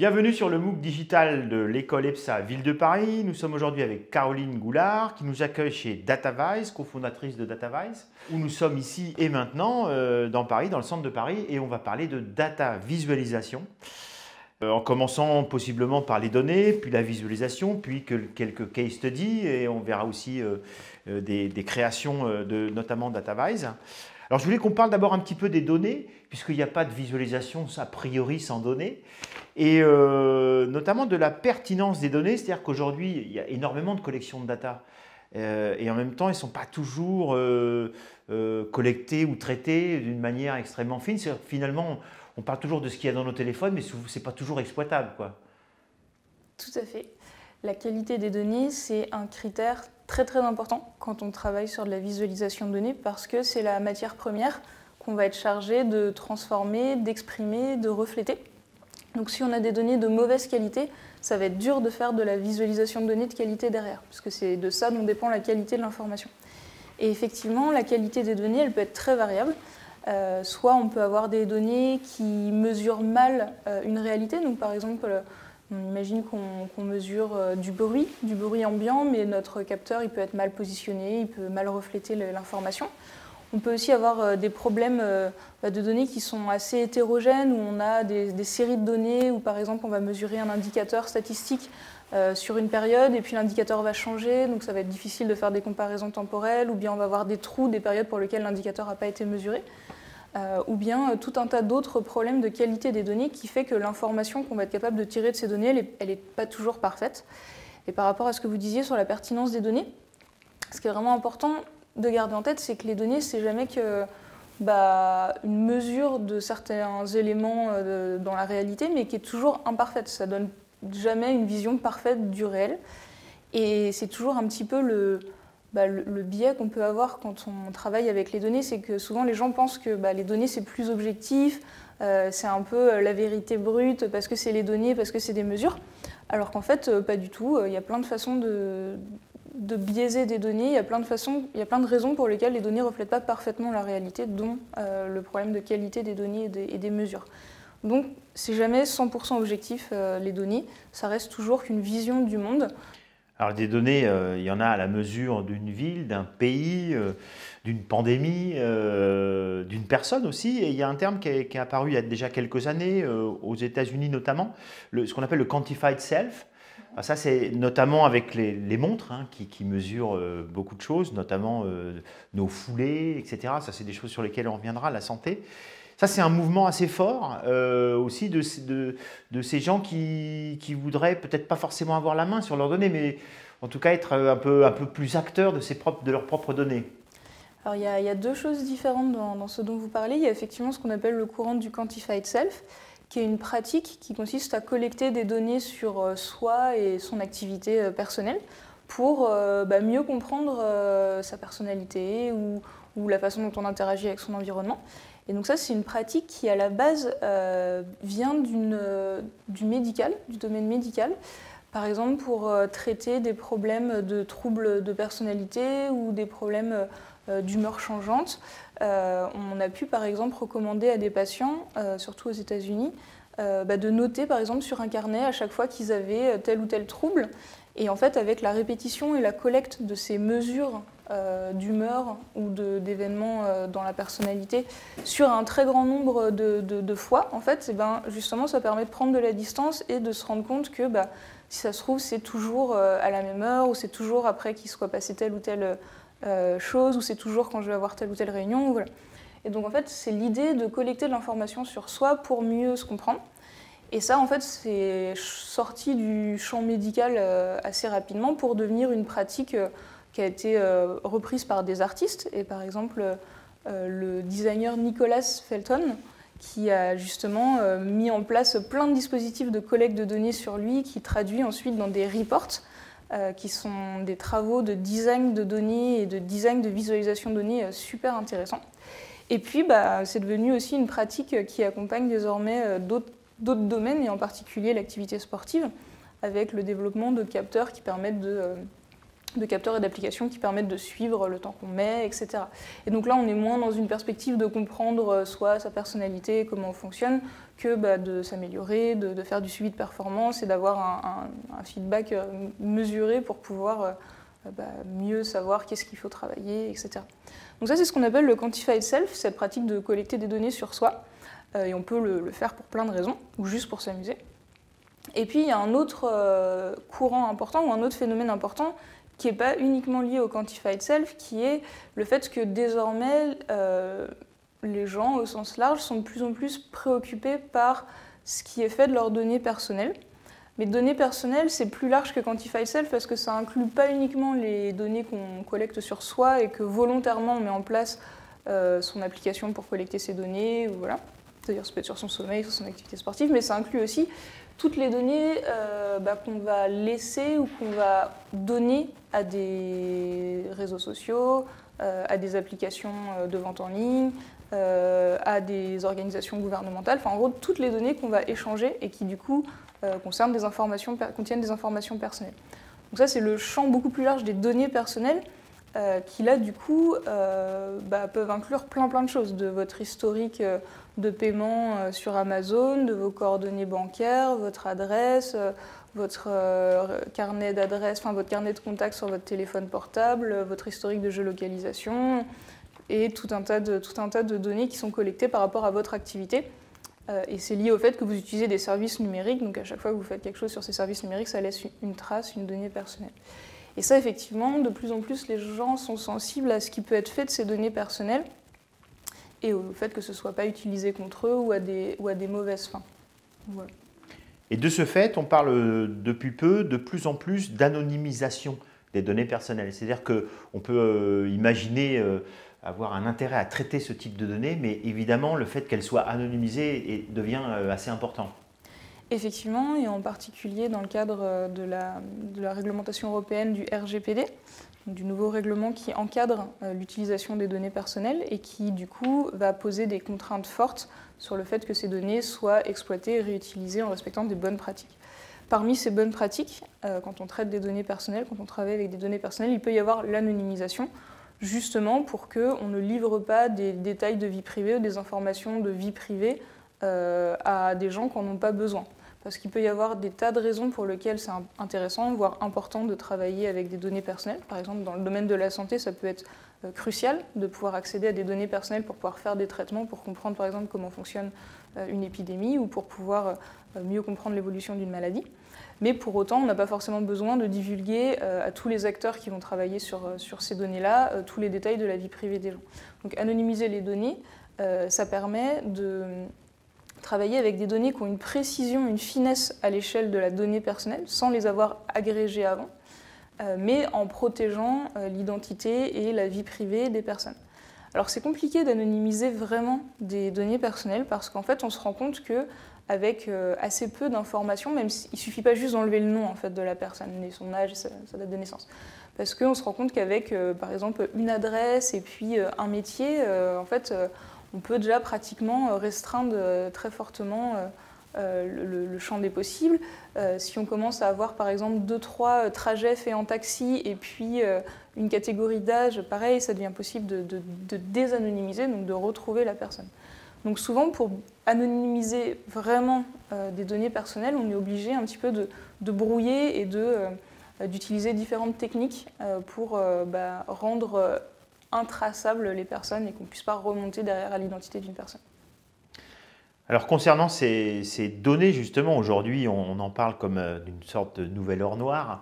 Bienvenue sur le MOOC digital de l'école EPSA Ville de Paris. Nous sommes aujourd'hui avec Caroline Goulard qui nous accueille chez DataVise, cofondatrice de DataVise, où nous sommes ici et maintenant euh, dans Paris, dans le centre de Paris, et on va parler de data visualisation. Euh, en commençant possiblement par les données, puis la visualisation, puis quelques case studies, et on verra aussi euh, des, des, créations de notamment DataVise. Alors je voulais qu'on parle d'abord un petit peu des données, puisqu'il n'y a pas de visualisation a priori sans données, et euh, notamment de la pertinence des données, c'est-à-dire qu'aujourd'hui il y a énormément de collections de data, euh, et en même temps elles ne sont pas toujours euh, collectées ou traitées d'une manière extrêmement fine. Finalement, on parle toujours de ce qu'il y a dans nos téléphones, mais ce n'est pas toujours exploitable. Quoi. Tout à fait. La qualité des données, c'est un critère très très important quand on travaille sur de la visualisation de données parce que c'est la matière première qu'on va être chargé de transformer, d'exprimer, de refléter. Donc si on a des données de mauvaise qualité, ça va être dur de faire de la visualisation de données de qualité derrière, puisque c'est de ça dont dépend la qualité de l'information. Et effectivement, la qualité des données, elle peut être très variable. Euh, soit on peut avoir des données qui mesurent mal euh, une réalité, donc par exemple on imagine qu'on mesure euh, du bruit, du bruit ambiant, mais notre capteur peut être mal positionné, il peut mal refléter l'information. On peut aussi avoir euh, des problèmes euh, bah, de données qui sont assez hétérogènes, où on a des, séries de données, où par exemple on va mesurer un indicateur statistique sur une période, et puis l'indicateur va changer, donc ça va être difficile de faire des comparaisons temporelles, ou bien on va avoir des trous, des périodes pour lesquelles l'indicateur n'a pas été mesuré. Euh, ou bien euh, tout un tas d'autres problèmes de qualité des données qui fait que l'information qu'on va être capable de tirer de ces données, elle n'est pas toujours parfaite. Et par rapport à ce que vous disiez sur la pertinence des données, ce qui est vraiment important de garder en tête, c'est que les données, c'est jamais que bah, une mesure de certains éléments euh, dans la réalité, mais qui est toujours imparfaite. Ça donne jamais une vision parfaite du réel. Et c'est toujours un petit peu le, bah, le, biais qu'on peut avoir quand on travaille avec les données, c'est que souvent les gens pensent que bah, les données c'est plus objectif, euh, c'est un peu euh, la vérité brute parce que c'est les données, parce que c'est des mesures, alors qu'en fait euh, pas du tout. Il y a plein de façons de, biaiser des données, il y, a plein de façons, il y raisons pour lesquelles les données ne reflètent pas parfaitement la réalité, dont le problème de qualité des données et des, et des mesures. Donc c'est jamais 100% objectif les données, ça reste toujours qu'une vision du monde. Alors des données, euh, il y en a à la mesure d'une ville, d'un pays, euh, d'une pandémie, euh, d'une personne aussi. Et il y a un terme qui est, apparu il y a déjà quelques années, aux États-Unis notamment, ce qu'on appelle le quantified self. ça, c'est notamment avec les, montres hein, qui, mesurent beaucoup de choses, notamment nos foulées, etc. Ça, c'est des choses sur lesquelles on reviendra, la santé. Ça, c'est un mouvement assez fort euh, aussi de, ces gens qui, voudraient peut-être pas forcément avoir la main sur leurs données, mais en tout cas être un peu, un peu plus acteurs de, ses propres, de leurs propres données. Alors il y, a, deux choses différentes dans, ce dont vous parlez. Il y a effectivement ce qu'on appelle le courant du quantified self, qui est une pratique qui consiste à collecter des données sur euh, soi et son activité euh, personnelle pour bah, mieux comprendre sa personnalité ou, la façon dont on interagit avec son environnement. Et donc ça, c'est une pratique qui, à la base, euh, vient euh, du médical, du domaine médical. Par exemple, pour euh, traiter des problèmes de troubles de personnalité ou des problèmes d'humeur changeante. on a pu, par exemple, recommander à des patients, surtout aux États-Unis, bah, de noter, par exemple, sur un carnet à chaque fois qu'ils avaient tel ou tel trouble. Et en fait, avec la répétition et la collecte de ces mesures d'humeur ou d'événements euh, dans la personnalité sur un très grand nombre de, fois, en fait, et eh ben, justement, ça permet de prendre de la distance et de se rendre compte que bah, si ça se trouve, c'est toujours euh, à la même heure ou c'est toujours après qu'il soit passé telle ou telle chose ou c'est toujours quand je vais avoir telle ou telle réunion. Voilà. Et donc, en fait, c'est l'idée de collecter de l'information sur soi pour mieux se comprendre. Et ça, en fait, c'est sorti du champ médical assez rapidement pour devenir une pratique qui a été euh, reprise par des artistes. Et par exemple, euh, le designer Nicolas Felton, qui a justement euh, mis en place plein de dispositifs de collecte de données sur lui, qui traduit ensuite dans des reports, qui sont des travaux de design de données et de design de visualisation de données super intéressants. Et puis, bah, c'est devenu aussi une pratique qui accompagne désormais d'autres domaines, et en particulier l'activité sportive, avec le développement de capteurs qui permettent de de capteurs et d'applications qui permettent de suivre le temps qu'on met, etc. Et donc là, on est moins dans une perspective de comprendre euh, soit sa personnalité, comment on fonctionne, que bah, de s'améliorer, de, faire du suivi de performance et d'avoir un, feedback euh, mesuré pour pouvoir euh, bah, mieux savoir qu'est-ce qu'il faut travailler, etc. Donc ça, c'est ce qu'on appelle le quantified self, cette pratique de collecter des données sur soi. et on peut le, faire pour plein de raisons, ou juste pour s'amuser. Et puis, il y a un autre courant important, ou un autre phénomène important, qui n'est pas uniquement lié au quantified self, qui est le fait que désormais, euh, les gens, au sens large, sont de plus en plus préoccupés par ce qui est fait de leurs données personnelles. Mais données personnelles, c'est plus large que quantified self parce que ça inclut pas uniquement les données qu'on collecte sur soi et que volontairement on met en place euh, son application pour collecter ces données, voilà. C'est-à-dire ça peut être sur son sommeil, sur son activité sportive, mais ça inclut aussi toutes les données euh, bah, qu'on va laisser ou qu'on va donner à des réseaux sociaux, euh, à des applications euh, de vente en ligne, à des organisations gouvernementales, enfin en gros toutes les données qu'on va échanger et qui du coup concernent des informations, contiennent des informations personnelles. Donc ça c'est le champ beaucoup plus large des données personnelles qui là du coup bah, peuvent inclure plein plein de choses, de votre historique de paiement euh, sur Amazon, de vos coordonnées bancaires, votre adresse, euh, votre euh, carnet d'adresse, enfin votre carnet de contact sur votre téléphone portable, votre historique de géolocalisation et tout un tas de, tout un tas de données qui sont collectées par rapport à votre activité. Et c'est lié au fait que vous utilisez des services numériques, donc à chaque fois que vous faites quelque chose sur ces services numériques, ça laisse une trace, une donnée personnelle. Et ça, effectivement, de plus en plus, les gens sont sensibles à ce qui peut être fait de ces données personnelles et au fait que ce ne soit pas utilisé contre eux ou à des, ou à des mauvaises fins. Et de ce fait, on parle depuis peu de plus en plus d'anonymisation des données personnelles. C'est-à-dire qu'on peut euh, imaginer euh, avoir un intérêt à traiter ce type de données, mais évidemment, le fait qu'elles soient anonymisées devient euh, assez important. Effectivement, et en particulier dans le cadre de la, de la réglementation européenne du RGPD, du nouveau règlement qui encadre euh, l'utilisation des données personnelles et qui du coup va poser des contraintes fortes sur le fait que ces données soient exploitées et réutilisées en respectant des bonnes pratiques. Parmi ces bonnes pratiques, euh, quand on traite des données personnelles, quand on travaille avec des données personnelles, il peut y avoir l'anonymisation, justement pour qu'on ne livre pas des détails de vie privée ou des informations de vie privée euh, à des gens qui n'en ont pas besoin parce qu'il peut y avoir des tas de raisons pour lesquelles c'est intéressant, voire important de travailler avec des données personnelles. Par exemple, dans le domaine de la santé, ça peut être euh, crucial de pouvoir accéder à des données personnelles pour pouvoir faire des traitements, pour comprendre par exemple comment fonctionne euh, une épidémie ou pour pouvoir euh, mieux comprendre l'évolution d'une maladie. Mais pour autant, on n'a pas forcément besoin de divulguer à tous les acteurs qui vont travailler sur, sur ces données-là tous les détails de la vie privée des gens. Donc anonymiser les données, ça permet de travailler avec des données qui ont une précision, une finesse à l'échelle de la donnée personnelle, sans les avoir agrégées avant, euh, mais en protégeant euh, l'identité et la vie privée des personnes. Alors c'est compliqué d'anonymiser vraiment des données personnelles parce qu'en fait on se rend compte que avec euh, assez peu d'informations, même ne suffit pas juste d'enlever le nom en fait, de la personne, son âge sa, date de naissance. Parce qu'on se rend compte qu'avec, par exemple, une adresse et puis un métier, en fait, on peut déjà pratiquement euh, restreindre euh, très fortement euh, le, champ des possibles. si on commence à avoir par exemple deux, trois trajets faits en taxi et puis une catégorie d'âge, pareil, ça devient possible de, désanonymiser, donc de retrouver la personne. Donc souvent, pour anonymiser vraiment des données personnelles, on est obligé un petit peu de, brouiller et d'utiliser différentes techniques pour bah, rendre intraçables les personnes et qu'on ne puisse pas remonter derrière à l'identité d'une personne. Alors concernant ces, données, justement, aujourd'hui, on, en parle comme euh, d'une sorte de nouvelle or noire.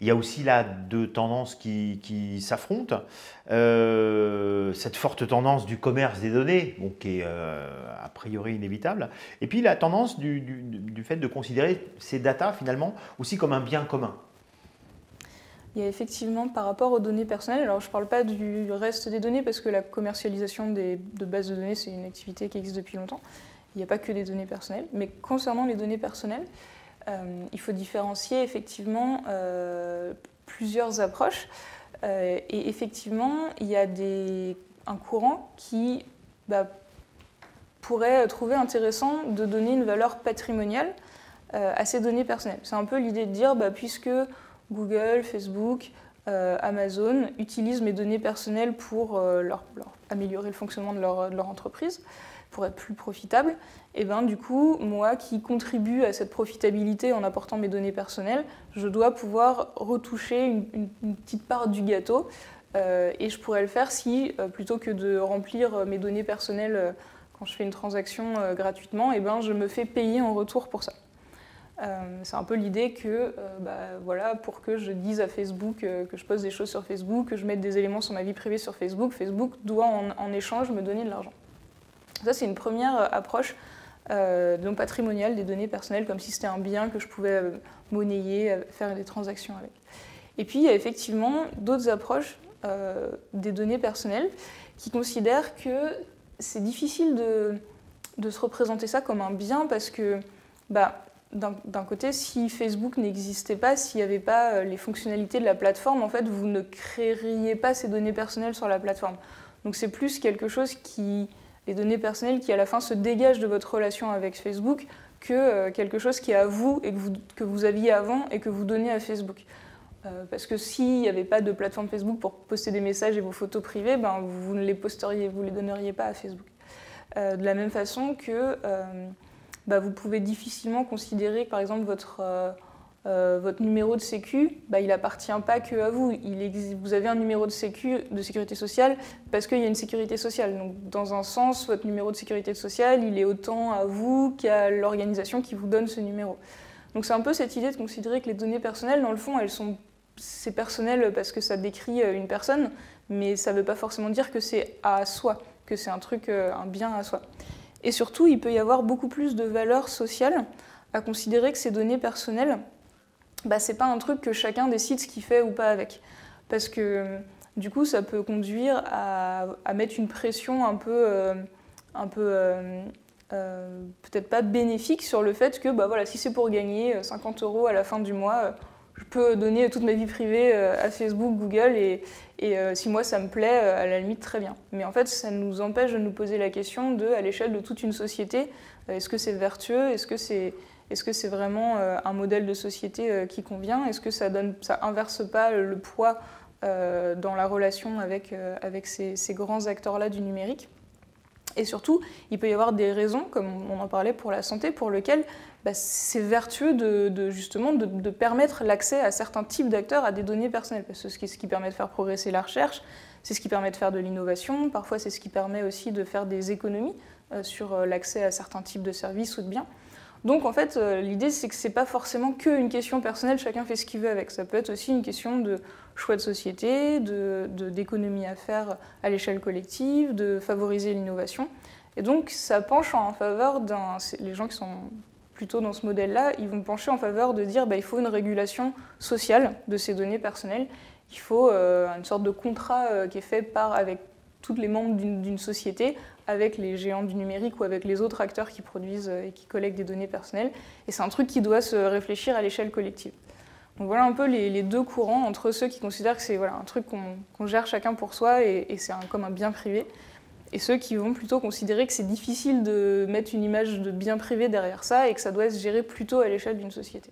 Il y a aussi là deux tendances qui, s'affrontent. Euh, cette forte tendance du commerce des données, qui est euh, a priori inévitable. Et puis la tendance du, du fait de considérer ces datas, finalement, aussi comme un bien commun. Il y a effectivement par rapport aux données personnelles, alors je ne parle pas du reste des données parce que la commercialisation de bases de données, c'est une activité qui existe depuis longtemps. Il n'y a pas que des données personnelles. Mais concernant les données personnelles, euh, il faut différencier effectivement euh, plusieurs approches. Euh, et effectivement, il y a un courant qui bah, pourrait trouver intéressant de donner une valeur patrimoniale à ces données personnelles. C'est un peu l'idée de dire, bah, puisque Google, Facebook Amazon utilise mes données personnelles pour leur, améliorer le fonctionnement de leur, entreprise, pour être plus profitable, et ben du coup, moi qui contribue à cette profitabilité en apportant mes données personnelles, je dois pouvoir retoucher une, petite part du gâteau. Euh, et je pourrais le faire si, euh, plutôt que de remplir mes données personnelles euh, quand je fais une transaction gratuitement, et ben, je me fais payer en retour pour ça. C'est un peu l'idée que, bah, voilà, pour que je dise à Facebook que je poste des choses sur Facebook, que je mette des éléments sur ma vie privée sur Facebook, Facebook doit en échange me donner de l'argent. Ça, c'est une première approche euh, donc patrimonial des données personnelles, comme si c'était un bien que je pouvais euh, monnayer, euh, faire des transactions avec. Et puis il y a effectivement d'autres approches des données personnelles qui considèrent que c'est difficile de, se représenter ça comme un bien parce que bah, d'un côté, si Facebook n'existait pas, s'il n'y avait pas les fonctionnalités de la plateforme, en fait, vous ne créeriez pas ces données personnelles sur la plateforme. Donc c'est plus quelque chose qui les données personnelles qui à la fin se dégagent de votre relation avec Facebook que euh, quelque chose qui est à vous et que vous, que vous aviez avant et que vous donnez à Facebook. Euh, parce que s'il n'y avait pas de plateforme Facebook pour poster des messages et vos photos privées, ben, vous ne les posteriez, vous les donneriez pas à Facebook. Euh, de la même façon que ben, vous pouvez difficilement considérer par exemple votre euh, votre numéro de sécu, bah, il appartient pas que à vous. Vous avez un numéro de, sécu, de sécurité sociale parce qu'il y a une sécurité sociale. Donc, dans un sens, votre numéro de sécurité sociale, il est autant à vous qu'à l'organisation qui vous donne ce numéro. Donc, c'est un peu cette idée de considérer que les données personnelles, dans le fond, elles sont c'est personnel parce que ça décrit euh, une personne, mais ça ne veut pas forcément dire que c'est à soi, que c'est un truc, euh, un bien à soi. Et surtout, il peut y avoir beaucoup plus de valeur sociale à considérer que ces données personnelles, bah, c'est pas un truc que chacun décide ce qu'il fait ou pas avec. Parce que du coup, ça peut conduire à, mettre une pression un peu, euh, peu euh, euh, peut-être pas bénéfique sur le fait que bah, voilà, si c'est pour gagner 50 euros à la fin du mois, je peux donner toute ma vie privée à Facebook, Google, et, et si moi ça me plaît, à la limite, très bien. Mais en fait, ça nous empêche de nous poser la question de, à l'échelle de toute une société, est-ce que c'est vertueux Est-ce que c'est est-ce que c'est vraiment euh, un modèle de société euh, qui convient Est-ce que ça ne ça inverse pas le poids euh, dans la relation avec, avec ces, grands acteurs-là du numérique? Et surtout, il peut y avoir des raisons, comme on en parlait pour la santé, pour lesquelles bah, c'est vertueux de, justement de, permettre l'accès à certains types d'acteurs à des données personnelles, parce que c'est ce qui permet de faire progresser la recherche, c'est ce qui permet de faire de l'innovation, parfois c'est ce qui permet aussi de faire des économies sur l'accès à certains types de services ou de biens. Donc en fait, euh, l'idée c'est que c'est pas forcément qu'une question personnelle, chacun fait ce qu'il veut avec. Ça peut être aussi une question de choix de société, d'économie de, à faire à l'échelle collective, de favoriser l'innovation. Et donc ça penche en faveur d'un. Les gens qui sont plutôt dans ce modèle-là, ils vont pencher en faveur de dire bah, il faut une régulation sociale de ces données personnelles. Il faut euh, une sorte de contrat euh, qui est fait par, avec tous les membres d'une société avec les géants du numérique ou avec les autres acteurs qui produisent euh, et qui collectent des données personnelles. Et c'est un truc qui doit se réfléchir à l'échelle collective. Donc voilà un peu les, deux courants entre ceux qui considèrent que c'est voilà, un truc qu'on gère chacun pour soi et, c'est comme un bien privé, et ceux qui vont plutôt considérer que c'est difficile de mettre une image de bien privé derrière ça et que ça doit se gérer plutôt à l'échelle d'une société.